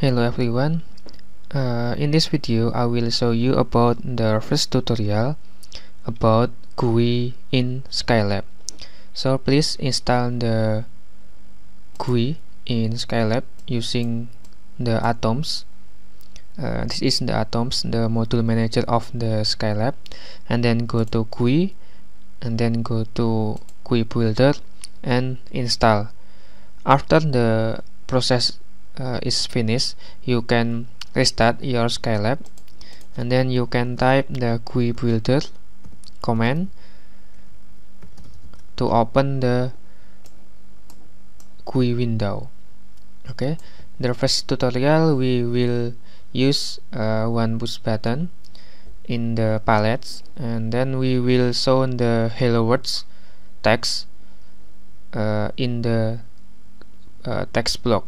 Hello everyone. Uh, in this video I will show you about the first tutorial about GUI in Scilab. So please install the GUI in Scilab using the Atoms. Uh, this is the Atoms the module manager of the Scilab. And then go to GUI and then go to GUI builder and install. After the process uh, is finished you can restart your Scilab. And then you can type the GUI builder command to open the GUI window. Okay? The first tutorial we will use uh, one push button in the palettes. And then we will show the hello words text uh, in the uh, text block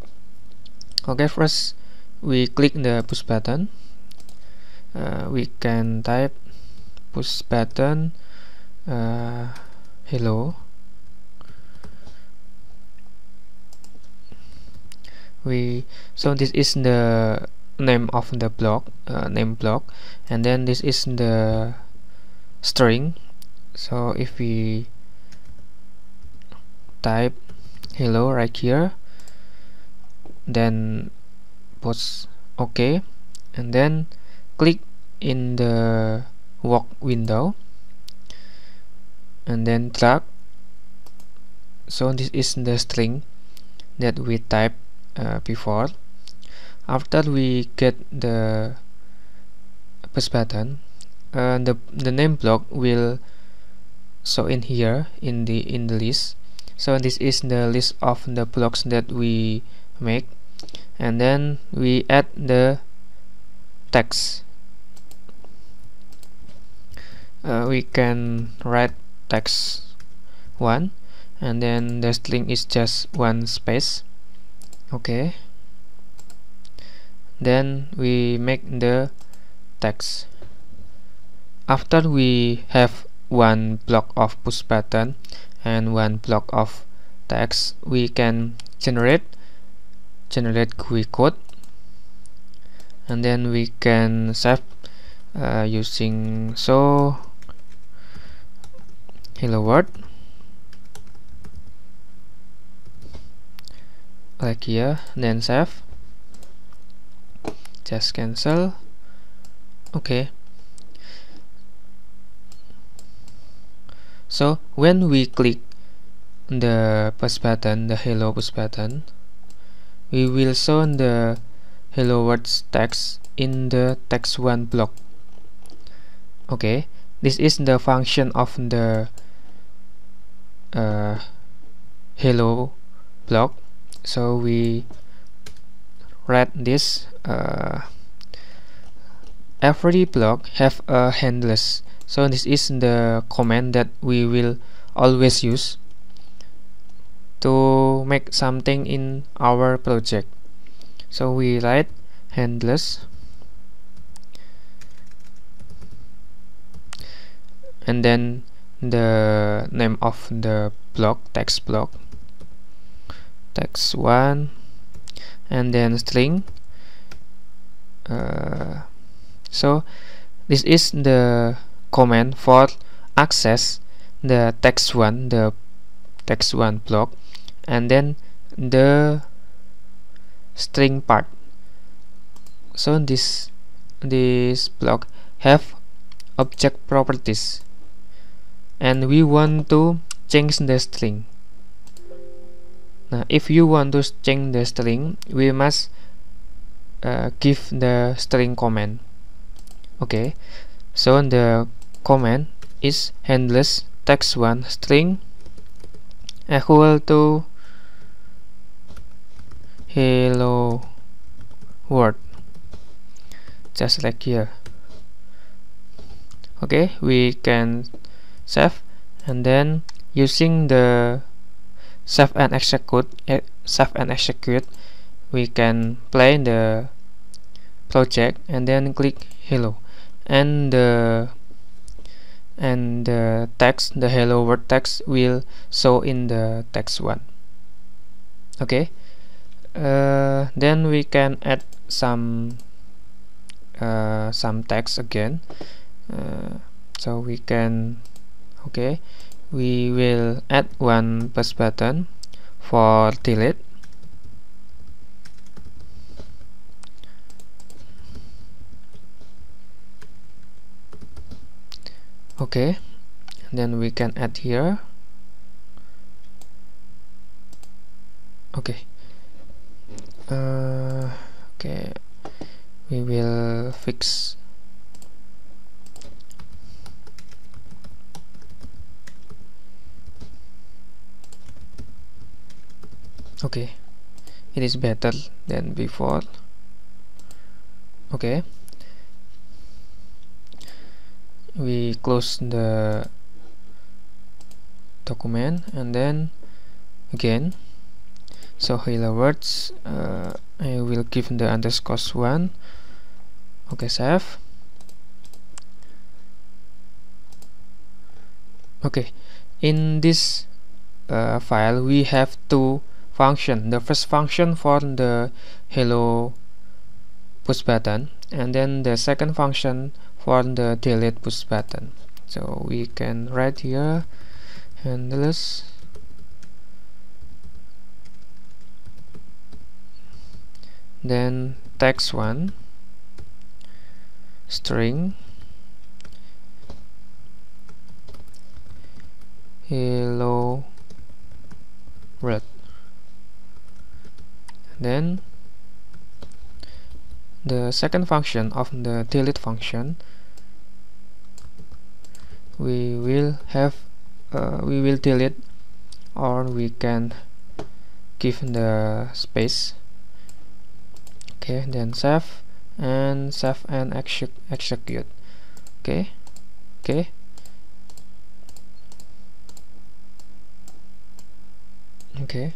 okay first we click the push button. Uh, we can type push button uh, hello. We so this is the name of the block uh, name block and then this is the string. So if we type hello right here then push OK. And then click in the work window. And then drag. So this is the string that we typed uh, before. After we get the push button uh, the the name block will show in here in the in the list. So this is the list of the blocks that we make and then we add the text. Uh, we can write text 1 and then the string is just one space. Okay. Then we make the text. After we have one block of push button and one block of text we can generate generate GUI code. And then we can save uh, using so hello world. Like here then save. Just cancel. Okay. So when we click the push button the hello push button we will show the hello world text in the text one block. Okay this is the function of the uh, hello block. So we read this uh, every block have a handles. So this is the command that we will always use to make something in our project. So we write handles. And then the name of the block text block. Text one. And then string. Uh, so this is the command for access the text one the text one block and then the string part. So this this block have object properties. And we want to change the string. Now if you want to change the string we must uh, give the string command. Okay. So the command is handles text one string equal to hello world. Just like here. Okay we can save and then using the save and execute eh, save and execute we can play the project and then click hello. And the and the text the hello world text will show in the text one. Okay uh, then we can add some uh, some text again. Uh, so we can okay we will add one push button for delete. Okay then we can add here. Okay uh, okay. We will fix. Okay. It is better than before. Okay. We close the document and then again so hello words uh, I will give the underscores one. Okay save okay in this uh, file we have two function. The first function for the hello push button and then the second function for the delete push button. So we can write here handles then text one string. Hello world. Then the second function of the delete function we will have uh, we will delete or we can give the space okay then save and save and exec execute. Okay okay. Okay.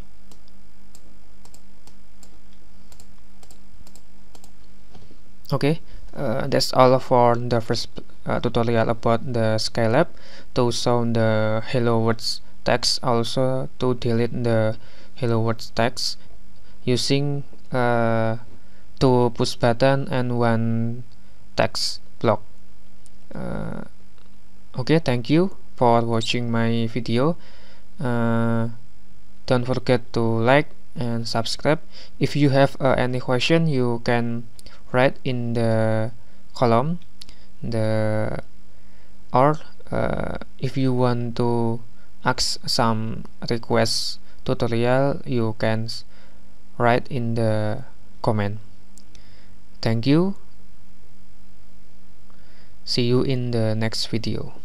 Okay uh, that's all for the first uh, tutorial about the Scilab. To show the hello words text also to delete the hello words text using uh, two push button and one text block. Uh, okay thank you for watching my video. Uh, don't forget to like and subscribe. If you have uh, any question you can write in the column the or uh, if you want to ask some request tutorial you can write in the comment thank you. See you in the next video